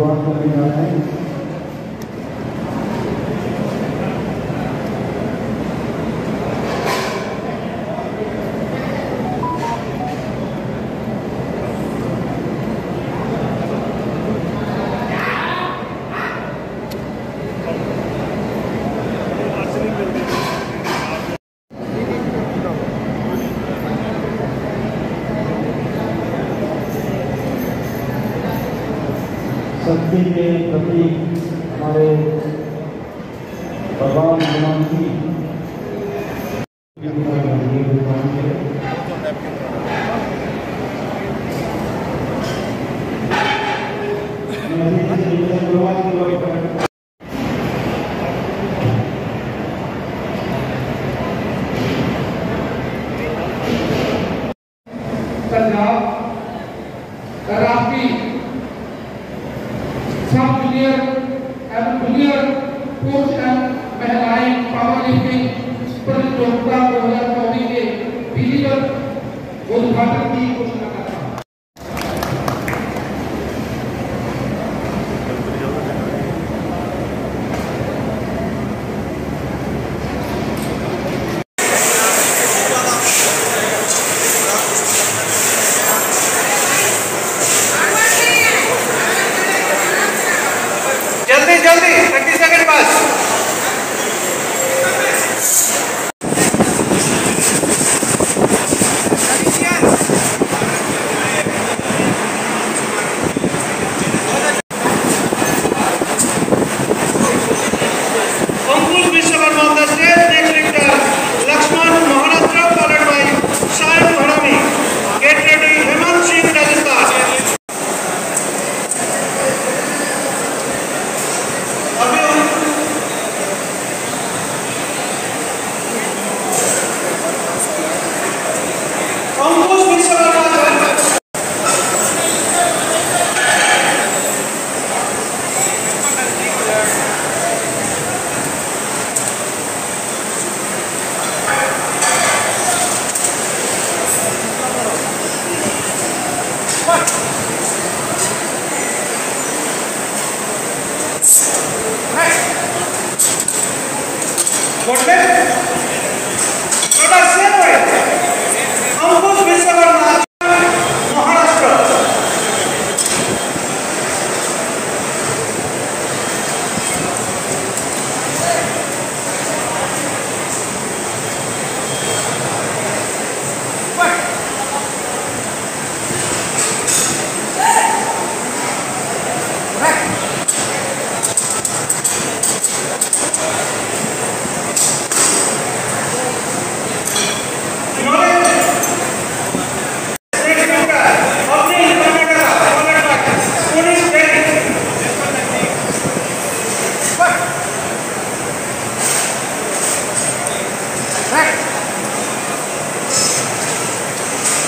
शुरुआत करने जा रहे हैं शक्ति के प्रति हमारे भगवान Hanuman ji Punjab Rafi some clear and clear push and जल्दी जल्दी थर्टी सेकंड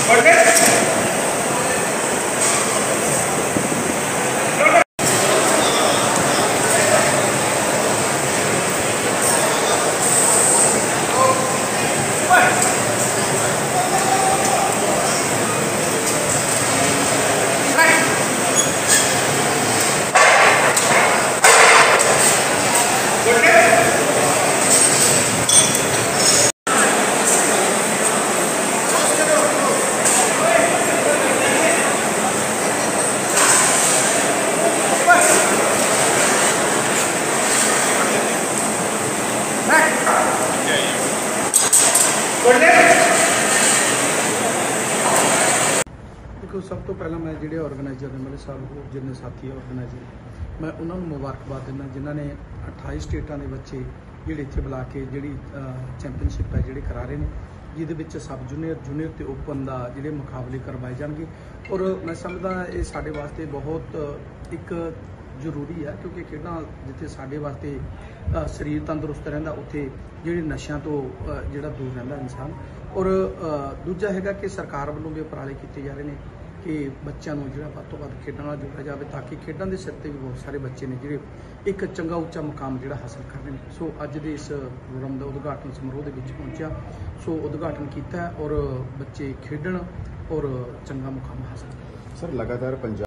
¿Por qué? ਦੇਖੋ, ਸਭ ਤੋਂ ਪਹਿਲਾਂ ਮੈਂ ਜਿਹੜੇ ਆਰਗੇਨਾਈਜ਼ਰ ਨੇ, ਮੇਰੇ ਸਾਹਿਬ ਹੋਰ ਜਿੰਨੇ ਸਾਥੀ ਆਰਗੇਨਾਈਜ਼ਰ ਮੈਂ ਉਹਨਾਂ ਨੂੰ ਮੁਬਾਰਕਬਾਦ ਦਿੰਦਾ, ਜਿਨ੍ਹਾਂ ਨੇ 28 ਸਟੇਟਾਂ ਦੇ ਬੱਚੇ ਜਿਹੜੇ ਇੱਥੇ ਬੁਲਾ ਕੇ ਜਿਹੜੀ ਚੈਂਪੀਅਨਸ਼ਿਪ ਹੈ ਜਿਹੜੇ ਕਰਾ ਰਹੇ ਨੇ, ਜਿਹਦੇ ਵਿੱਚ ਸਬ ਜੂਨੀਅਰ ਜੂਨੀਅਰ ਤੇ ਓਪਨ ਦਾ ਜਿਹੜੇ ਮੁਕਾਬਲੇ ਕਰਵਾਏ ਜਾਣਗੇ। ਔਰ ਮੈਂ ਸਮਝਦਾ ਇਹ ਸਾਡੇ ਵਾਸਤੇ ਬਹੁਤ ਇੱਕ ਜ਼ਰੂਰੀ ਹੈ ਕਿਉਂਕਿ ਖੇਡਾਂ ਜਿੱਥੇ ਸਾਡੇ ਵਾਸਤੇ ਸਰੀਰ ਤੰਦਰੁਸਤ ਰਹਿੰਦਾ, ਉੱਥੇ ਜਿਹੜੇ ਨਸ਼ਿਆਂ ਤੋਂ ਜਿਹੜਾ ਦੂਰ ਰਹਿੰਦਾ ਇਨਸਾਨ। ਔਰ ਦੂਜਾ ਹੈਗਾ ਕਿ ਸਰਕਾਰ ਵੱਲੋਂ ਵੀ ਉਪਰਾਲੇ ਕੀਤੇ ਜਾ ਰਹੇ ਨੇ ਕਿ ਬੱਚਿਆਂ ਨੂੰ ਜਿਹੜਾ ਵੱਧ ਤੋਂ ਵੱਧ ਖੇਡਾਂ ਨਾਲ ਜੋੜਿਆ ਜਾਵੇ, ਤਾਂ ਕਿ ਖੇਡਾਂ ਦੇ ਸਿਰ ਤੇ ਵੀ ਬਹੁਤ ਸਾਰੇ ਬੱਚੇ ਨੇ ਜਿਹੜੇ ਇੱਕ ਚੰਗਾ, ਉੱਚਾ ਮੁਕਾਮ ਜਿਹੜਾ ਹਾਸਲ ਕਰ ਰਹੇ ਨੇ। ਸੋ, ਅੱਜ ਦੇ ਇਸ ਪ੍ਰੋਗਰਾਮ ਦਾ ਉਦਘਾਟਨ ਸਮਾਰੋਹ ਦੇ ਵਿੱਚ ਪਹੁੰਚਿਆ। ਸੋ, ਉਦਘਾਟਨ ਕੀਤਾ ਔਰ ਬੱਚੇ ਖੇਡਣ ਔਰ ਚੰਗਾ ਮੁਕਾਮ ਹਾਸਲ ਕਰਨ ਸਰ, ਲਗਾਤਾਰ ਪੰਜਾਬ